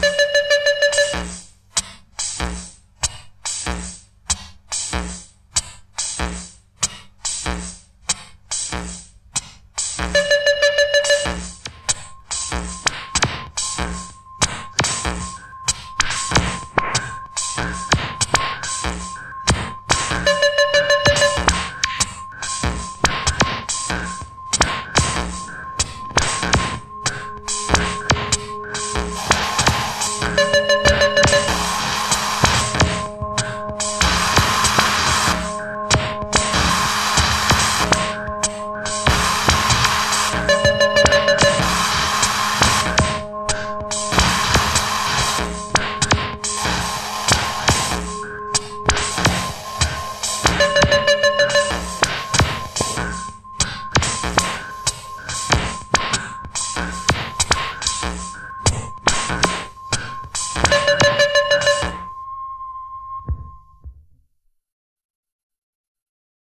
Thank you. Bye.